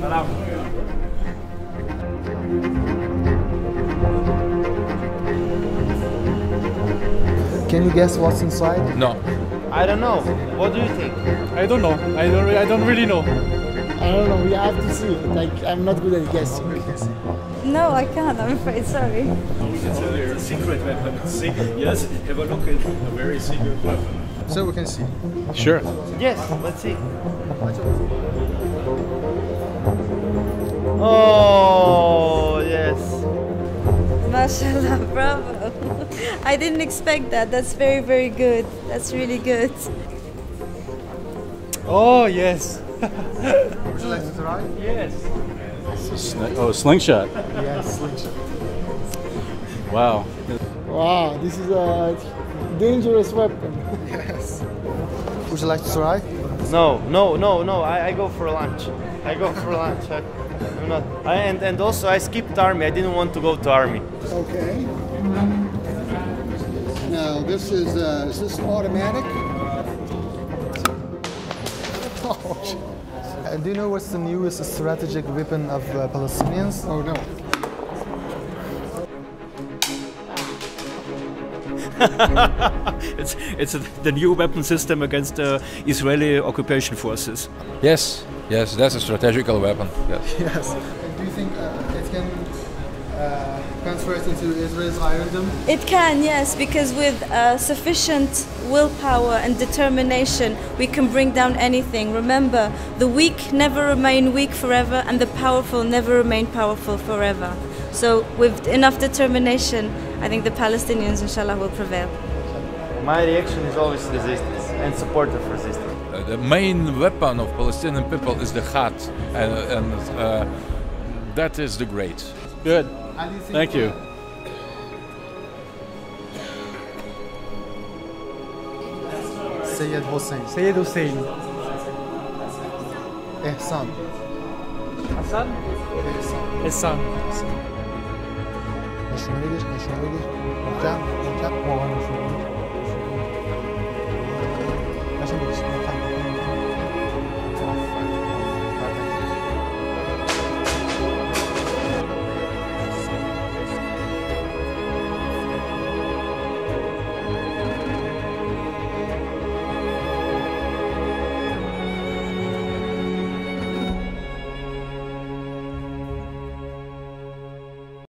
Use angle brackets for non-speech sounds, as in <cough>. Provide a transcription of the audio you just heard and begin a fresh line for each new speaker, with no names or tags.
Salam.
Can you guess what's inside?
No.
I don't know. What do you think?
I don't know. I don't. re- I don't really know.
I don't know. We have to see. Like I'm not good at guessing.
No, I can't. I'm afraid. Sorry.
It's a secret weapon. Yes. Have a look at a very secret weapon.
So we can see.
Sure.
Yes, let's see.
Mashallah, bravo. I didn't expect that. That's very, very good. That's really good.
Oh yes.
Would you like to try?
Yes. Oh, slingshot.
Yes.
Wow.
Wow, this is a dangerous weapon. Yes. Would you like to try?
No, no, no, no. I, I go for lunch. I go for lunch. I, I'm not. I, and and also I skipped army. I didn't want to go to army.
Okay. Now this is uh, is this automatic? <laughs> Uh, do you know what's the newest strategic weapon of uh, Palestinians? Oh no. <laughs>
It's it's the new weapon system against the Israeli occupation forces.
Yes, yes, that's a strategical weapon. Yes. <laughs>
Yes. Do you think uh, it can uh, convert into Israel's Iron Dome?
It can, yes, because with uh, sufficient willpower and determination, we can bring down anything. Remember, the weak never remain weak forever, and the powerful never remain powerful forever. So, with enough determination, I think the Palestinians, inshallah, will prevail.
My reaction is always resistance and support of resistance
the main weapon of Palestinian people is the hat, and, and uh, that is the great.
Good. Thank you.
Sayed Hossein.
Sayed Hossein.
Ehsan.
Hassan. Ehsan.
Ehsan. Ehsan. Şunu bilir, şunu bilir. Muhtem, muhtem.